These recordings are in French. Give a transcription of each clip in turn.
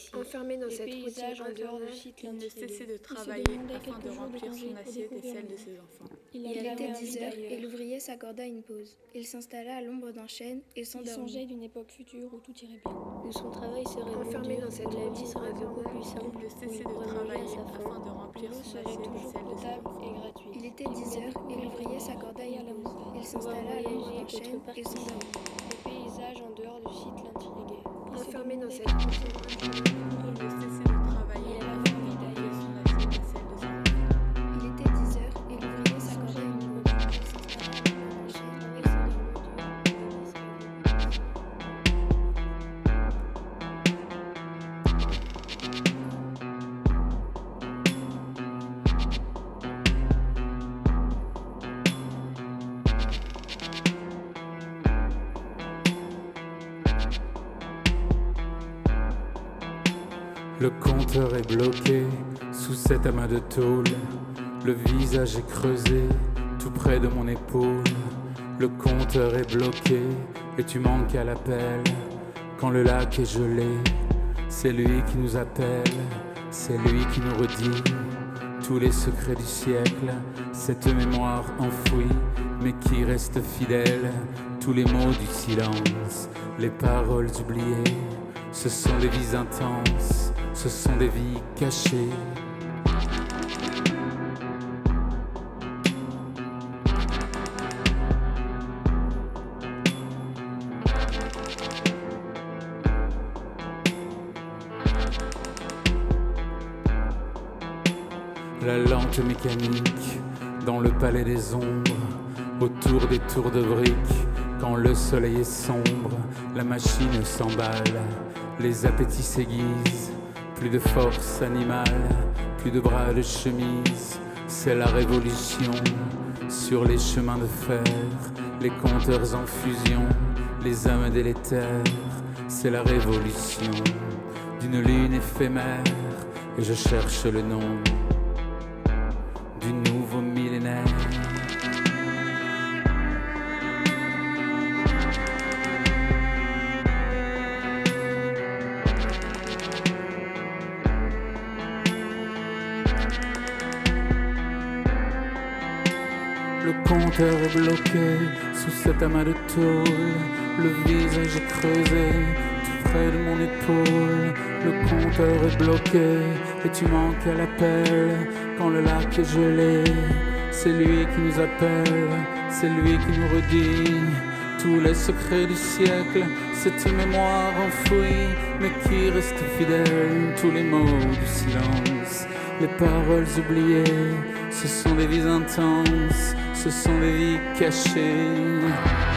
qu'ici. Enfermé dans Les cette routine en dehors du Il ne cessait de Il travailler afin de remplir son assiette et celle le de ses enfants. Il, Il était envie 10 heures et l'ouvrier s'accorda une pause. Il s'installa à l'ombre d'un chêne et Il s'endormit. songeait d'une époque future où tout irait bien. Où son travail serait Enfermé dans cette la vie serait beaucoup plus simple, Il ne il cessait de travailler afin de remplir son serait assiette et celle de ses enfants. Il était Il 10 voulait heures et l'ouvrier s'accorda une pause. Il s'installa à l'ombre d'un chêne et s'endormit. Le compteur est bloqué sous cet amas de tôle. Le visage est creusé tout près de mon épaule. Le compteur est bloqué et tu manques à l'appel. Quand le lac est gelé, c'est lui qui nous appelle. C'est lui qui nous redit tous les secrets du siècle. Cette mémoire enfouie, mais qui reste fidèle. Tous les mots du silence, les paroles oubliées. Ce sont des vies intenses, ce sont des vies cachées. La lente mécanique dans le palais des ombres, autour des tours de briques, quand le soleil est sombre, la machine s'emballe, les appétits s'aiguisent, plus de force animale, plus de bras de chemise, c'est la révolution sur les chemins de fer, les compteurs en fusion, les âmes délétères, c'est la révolution d'une lune éphémère, et je cherche le nom Compteur est bloqué sous cet amas de tôle. Le visage est creusé tout près de mon épaule. Le compteur est bloqué et tu manques à l'appel. Quand le lac est gelé, c'est lui qui nous appelle. C'est lui qui nous redit tous les secrets du siècle. Cette mémoire enfouie, mais qui reste fidèle. Tous les mots du silence, les paroles oubliées. Ce sont des vies intenses, ce sont des vies cachées.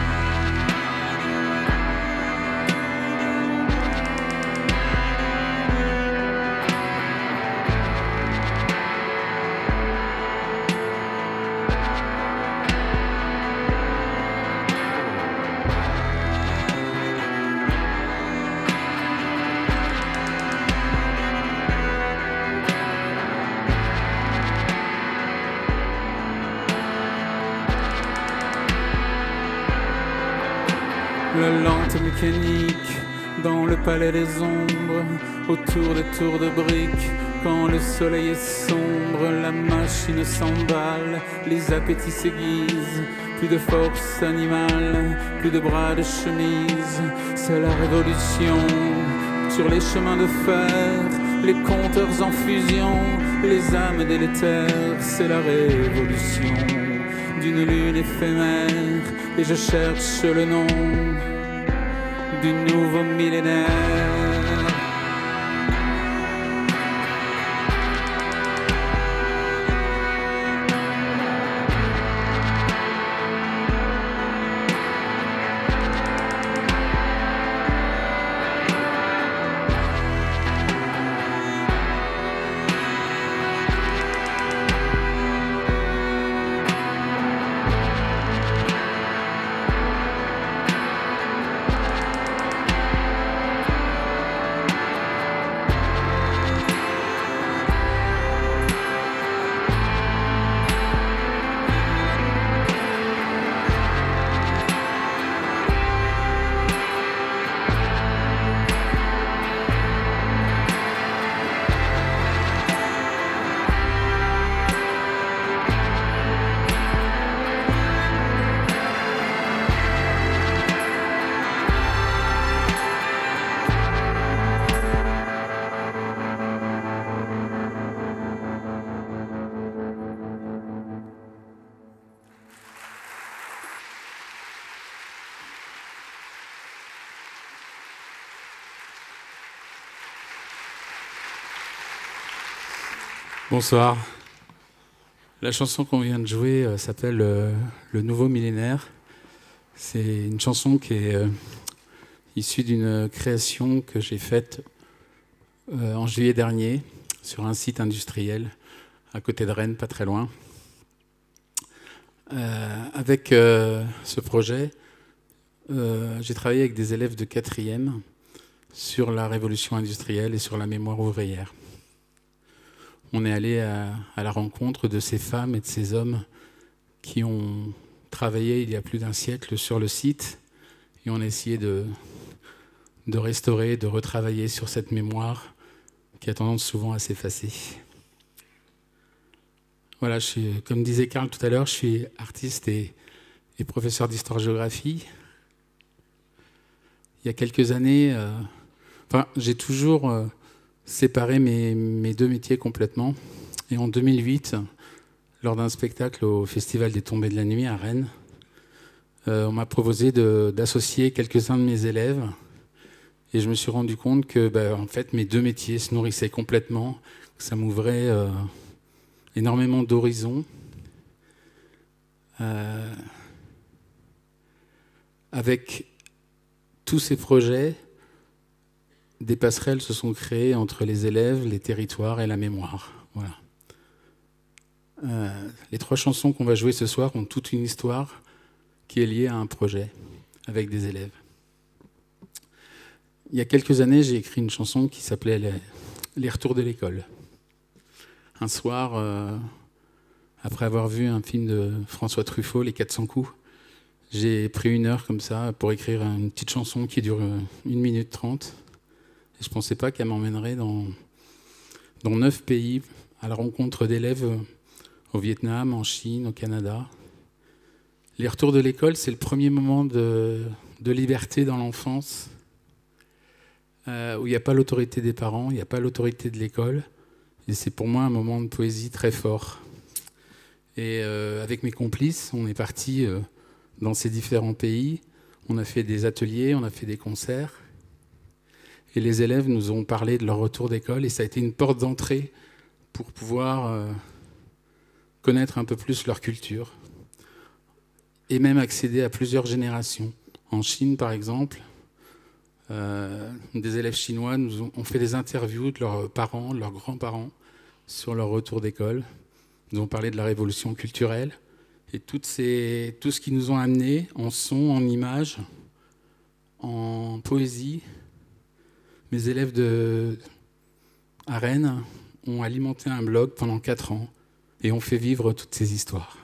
Dans le palais des ombres, autour des tours de briques. Quand le soleil est sombre, la machine s'emballe, les appétits s'aiguisent. Plus de force animale, plus de bras de chemise. C'est la révolution sur les chemins de fer, les compteurs en fusion, les âmes délétères. C'est la révolution d'une lune éphémère et je cherche le nom du nouveau millénaire. Bonsoir. La chanson qu'on vient de jouer euh, s'appelle euh, Le Nouveau Millénaire. C'est une chanson qui est euh, issue d'une création que j'ai faite en juillet dernier sur un site industriel à côté de Rennes, pas très loin. avec ce projet, j'ai travaillé avec des élèves de quatrième sur la révolution industrielle et sur la mémoire ouvrière on est allé à, la rencontre de ces femmes et de ces hommes qui ont travaillé il y a plus d'un siècle sur le site et on a essayé de, de restaurer, de retravailler sur cette mémoire qui a tendance souvent à s'effacer. Voilà, comme disait Karl tout à l'heure, je suis artiste et, professeur d'histoire-géographie. Il y a quelques années, euh, j'ai toujours euh, séparer mes, deux métiers complètement. Et en 2008, lors d'un spectacle au Festival des Tombées de la Nuit à Rennes, euh, on m'a proposé d'associer quelques-uns de mes élèves. Et je me suis rendu compte que bah, en fait, mes deux métiers se nourrissaient complètement, que ça m'ouvrait euh, énormément d'horizons. Euh, avec tous ces projets, des passerelles se sont créées entre les élèves, les territoires et la mémoire. Voilà. Euh, les trois chansons qu'on va jouer ce soir ont toute une histoire qui est liée à un projet avec des élèves. Il y a quelques années, j'ai écrit une chanson qui s'appelait les, retours de l'école. Un soir, euh, après avoir vu un film de François Truffaut, Les 400 coups, j'ai pris une heure comme ça pour écrire une petite chanson qui dure une minute trente je ne pensais pas qu'elle m'emmènerait dans, neuf pays à la rencontre d'élèves au Vietnam, en Chine, au Canada. Les retours de l'école, c'est le premier moment de, liberté dans l'enfance, euh, où il n'y a pas l'autorité des parents, il n'y a pas l'autorité de l'école. Et c'est pour moi un moment de poésie très fort. Et euh, avec mes complices, on est parti euh, dans ces différents pays. On a fait des ateliers, on a fait des concerts. Et les élèves nous ont parlé de leur retour d'école et ça a été une porte d'entrée pour pouvoir euh, connaître un peu plus leur culture et même accéder à plusieurs générations. En Chine, par exemple, euh, des élèves chinois nous ont, fait des interviews de leurs parents, de leurs grands-parents sur leur retour d'école. Nous ont parlé de la révolution culturelle et toutes ces, tout ce qui nous ont amené en son, en images, en poésie mes élèves de, à Rennes ont alimenté un blog pendant quatre ans et ont fait vivre toutes ces histoires.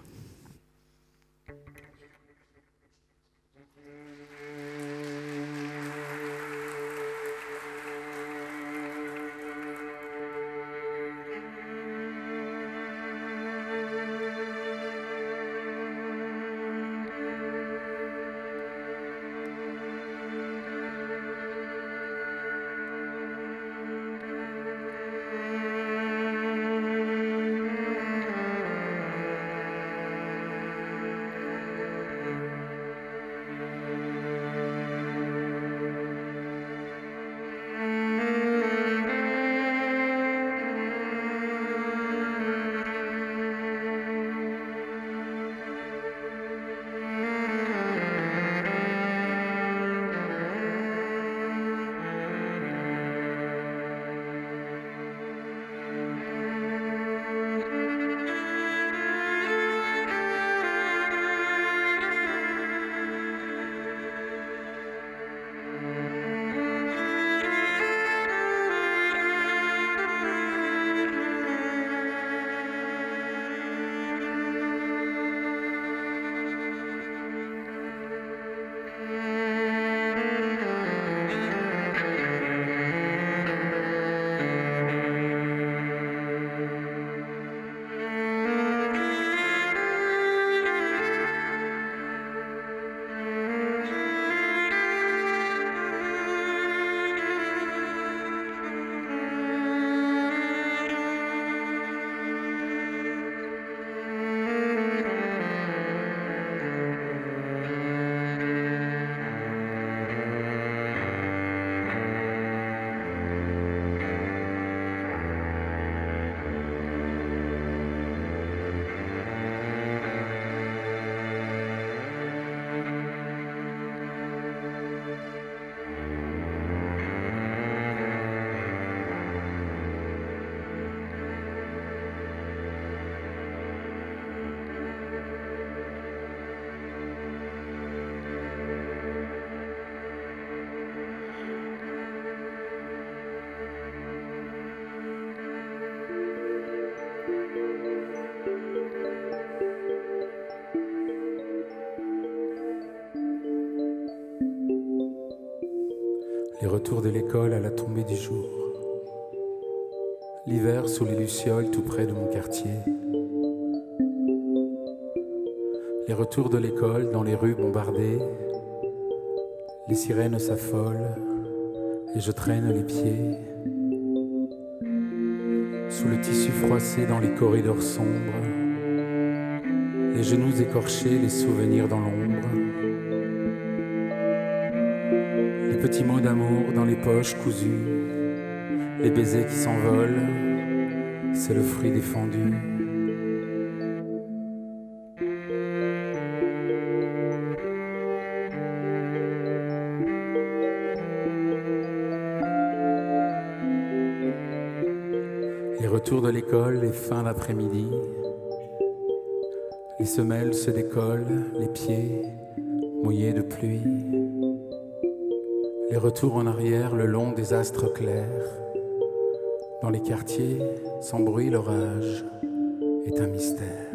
Les retours de l'école à la tombée du jour. L'hiver sous les lucioles tout près de mon quartier. Les retours de l'école dans les rues bombardées. Les sirènes s'affolent et je traîne les pieds. Sous le tissu froissé dans les corridors sombres. Les genoux écorchés, les souvenirs dans l'ombre. Petits mots d'amour dans les poches cousues. Les baisers qui s'envolent, c'est le fruit défendu. Les retours de l'école, les fins d'après-midi. Les semelles se décollent, les pieds mouillés de pluie. Les retours en arrière le long des astres clairs. Dans les quartiers, sans bruit, l'orage est un mystère.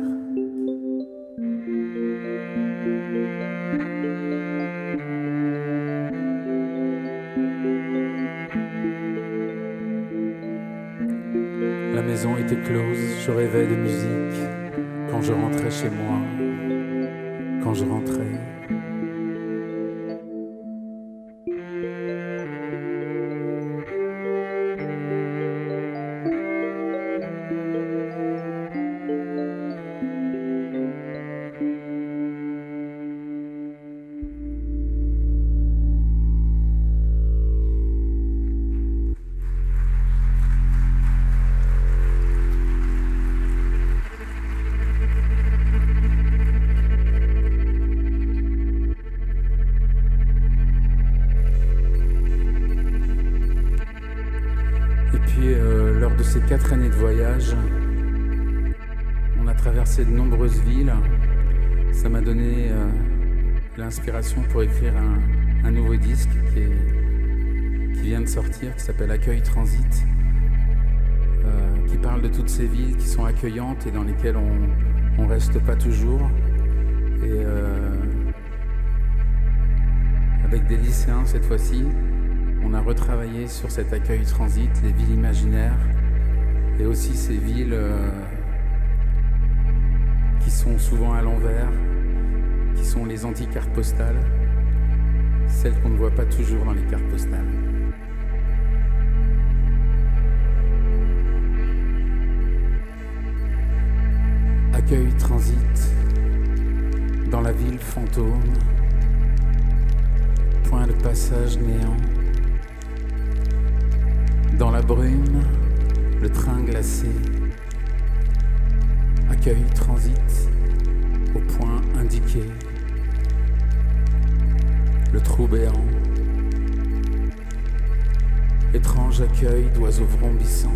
La maison était close, je rêvais de musique quand je rentrais chez moi, quand je rentrais. Ça m'a donné euh, l'inspiration pour écrire un, nouveau disque qui, vient de sortir, qui s'appelle Accueil Transit, euh, qui parle de toutes ces villes qui sont accueillantes et dans lesquelles on ne reste pas toujours. Et euh, avec des lycéens cette fois-ci, on a retravaillé sur cet accueil transit, les villes imaginaires, et aussi ces villes qui sont souvent à l'envers, qui sont les anti-cartes postales, celles qu'on ne voit pas toujours dans les cartes postales. Accueil transit dans la ville fantôme, point de passage néant. Dans la brume, le train glacé. Accueil transit au point indiqué. Le trou béant. Étrange accueil d'oiseaux vrombissants.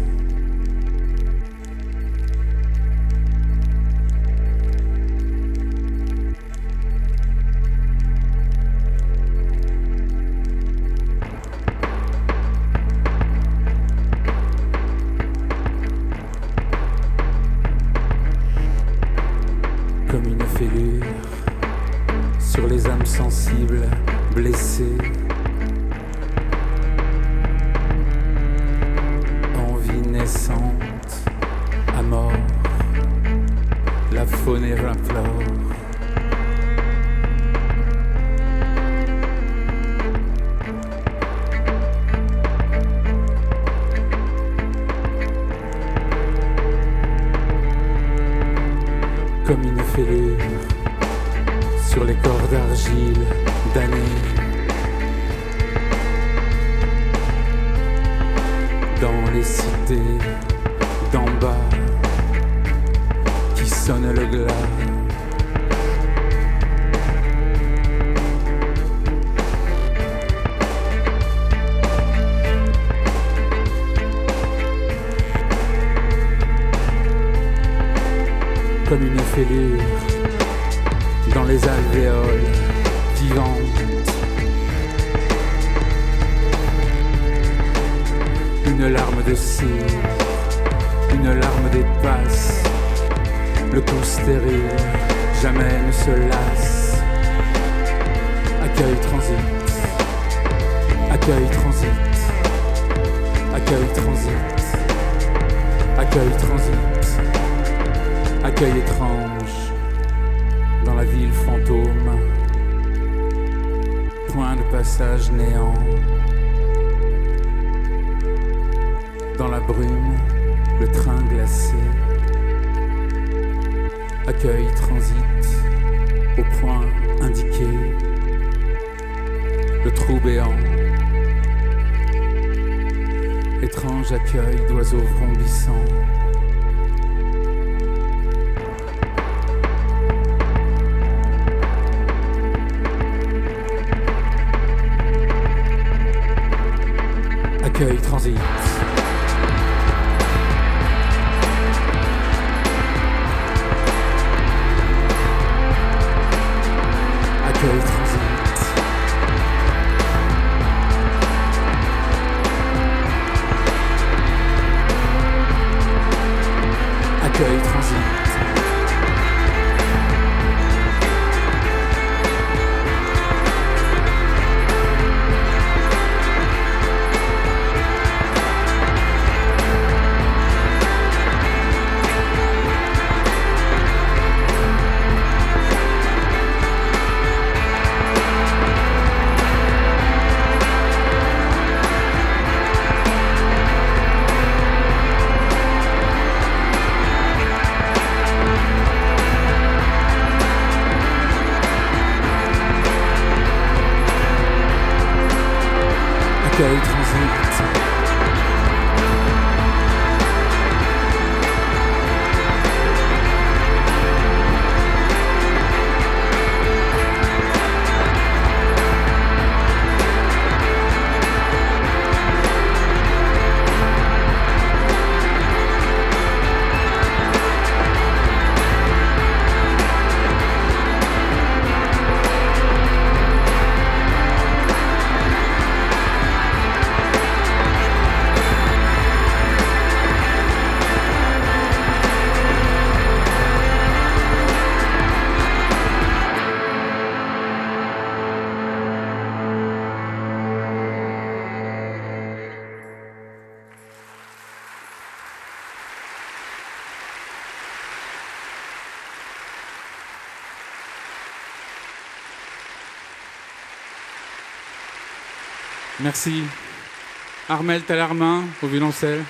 Sur les corps d'argile d'années. Dans les cités d'en bas qui sonnent le glas. Comme une fêlure dans les alvéoles vivantes. Une larme de cire, une larme d'épaisse, le cou stérile, jamais ne se lasse. Accueil transit, Accueil transit. Accueil transit. Accueil transit. Accueil étrange dans la ville fantôme. Point de passage néant. Dans la brume, le train glacé. Accueil transit au point indiqué. Le trou béant. Étrange accueil d'oiseaux vrombissants. Accueil transit. Accueil transit. Accueil Merci. Armel Talarmin au violoncelle.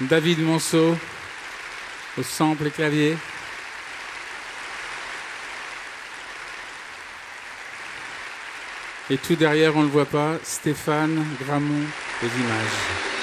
David Monceau au sample et clavier. Et tout derrière, on ne le voit pas, Stéphane Gramont aux images.